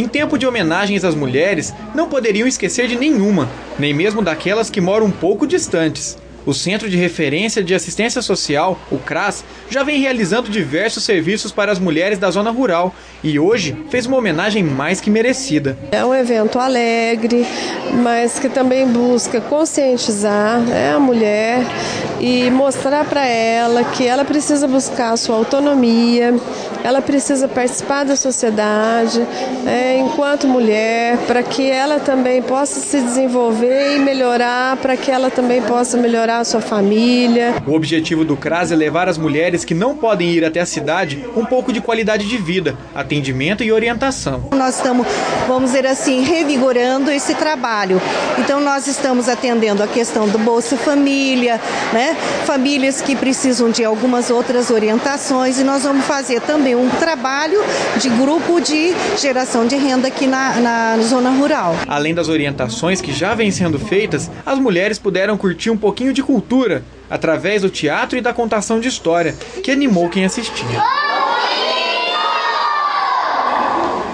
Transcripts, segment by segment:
Em tempo de homenagens às mulheres, não poderiam esquecer de nenhuma, nem mesmo daquelas que moram um pouco distantes. O Centro de Referência de Assistência Social, o CRAS, já vem realizando diversos serviços para as mulheres da zona rural e hoje fez uma homenagem mais que merecida. É um evento alegre, mas que também busca conscientizar né, a mulher e mostrar para ela que ela precisa buscar a sua autonomia, ela precisa participar da sociedade é, enquanto mulher, para que ela também possa se desenvolver e melhorar, para que ela também possa melhorar a sua família. O objetivo do CRAS é levar as mulheres que não podem ir até a cidade um pouco de qualidade de vida, atendimento e orientação. Nós estamos, vamos dizer assim, revigorando esse trabalho. Então nós estamos atendendo a questão do Bolsa Família, né? Famílias que precisam de algumas outras orientações e nós vamos fazer também um trabalho de grupo de geração de renda aqui na, na zona rural. Além das orientações que já vêm sendo feitas, as mulheres puderam curtir um pouquinho de cultura através do teatro e da contação de história, que animou quem assistia.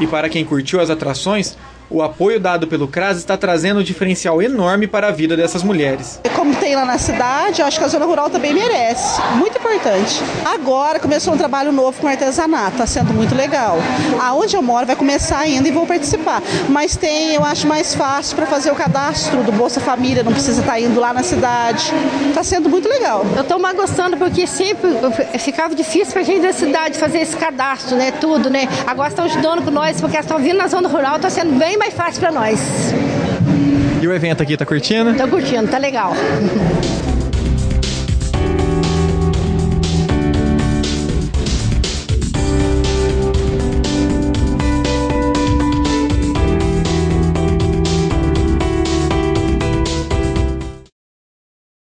E para quem curtiu as atrações, o apoio dado pelo CRAS está trazendo um diferencial enorme para a vida dessas mulheres. Como tem lá na cidade, eu acho que a zona rural também merece. Muito importante. Agora começou um trabalho novo com artesanato, está sendo muito legal. Aonde eu moro vai começar ainda e vou participar. Mas tem, eu acho mais fácil para fazer o cadastro do Bolsa Família, não precisa estar tá indo lá na cidade. Está sendo muito legal. Eu estou mais gostando porque sempre ficava difícil para a gente da cidade fazer esse cadastro, né? Tudo, né? Agora estão ajudando com nós porque estão vindo na zona rural, está sendo bem mais fácil para nós. E o evento aqui, tá curtindo? Tô curtindo, tá legal.